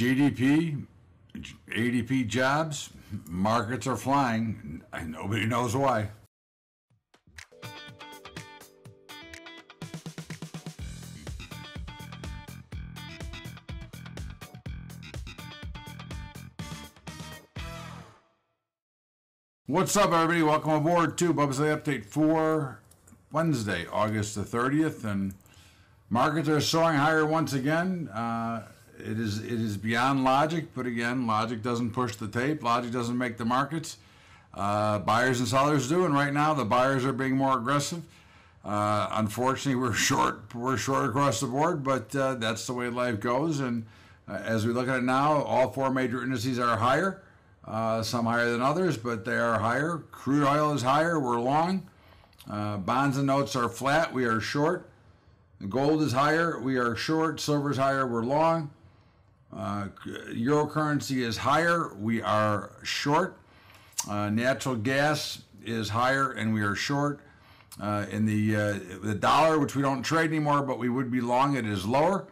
GDP, ADP jobs, markets are flying, and nobody knows why. What's up, everybody? Welcome aboard to Bubba's Daily Update for Wednesday, August the 30th, and markets are soaring higher once again. Uh, it is it is beyond logic, but again, logic doesn't push the tape. Logic doesn't make the markets. Uh, buyers and sellers do, and right now the buyers are being more aggressive. Uh, unfortunately, we're short. We're short across the board, but uh, that's the way life goes. And uh, as we look at it now, all four major indices are higher. Uh, some higher than others, but they are higher. Crude oil is higher. We're long. Uh, bonds and notes are flat. We are short. Gold is higher. We are short. Silver is higher. We're long. Uh, Euro currency is higher. We are short. Uh, natural gas is higher, and we are short. Uh, in the uh, the dollar, which we don't trade anymore, but we would be long, it is lower.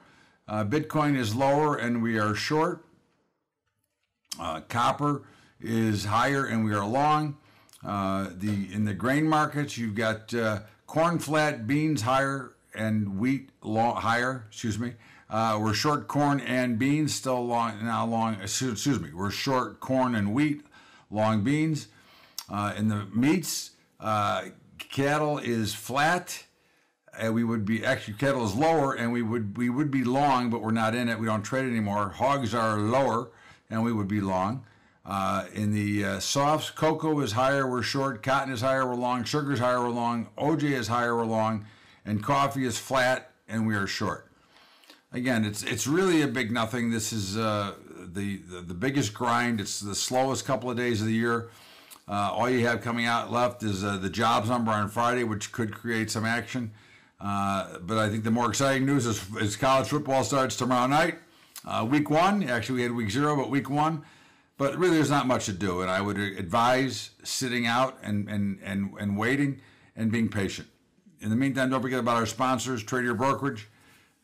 Uh, Bitcoin is lower, and we are short. Uh, copper is higher, and we are long. Uh the in the grain markets, you've got corn flat, beans higher, and wheat long, higher. Excuse me. Uh, we're short corn and beans, still long now long. Excuse me, we're short corn and wheat, long beans. Uh, in the meats, uh, cattle is flat. And we would be actually cattle is lower, and we would we would be long, but we're not in it. We don't trade anymore. Hogs are lower, and we would be long. Uh, in the uh, softs, cocoa is higher, we're short. Cotton is higher, we're long. Sugar is higher, we're long. OJ is higher, we're long. And coffee is flat, and we are short again, it's it's really a big nothing. This is uh, the, the, the biggest grind. It's the slowest couple of days of the year. Uh, all you have coming out left is uh, the jobs number on Friday, which could create some action. Uh, but I think the more exciting news is, is college football starts tomorrow night. Uh, week one, actually, we had week zero, but week one. But really, there's not much to do, and I would advise sitting out and, and, and, and waiting and being patient. In the meantime, don't forget about our sponsors, Tradier Brokerage.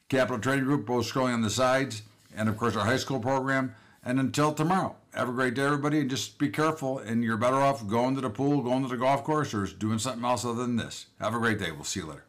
Capital Trading Group, both scrolling on the sides, and of course our high school program. And until tomorrow, have a great day, everybody, and just be careful. And you're better off going to the pool, going to the golf course, or doing something else other than this. Have a great day. We'll see you later.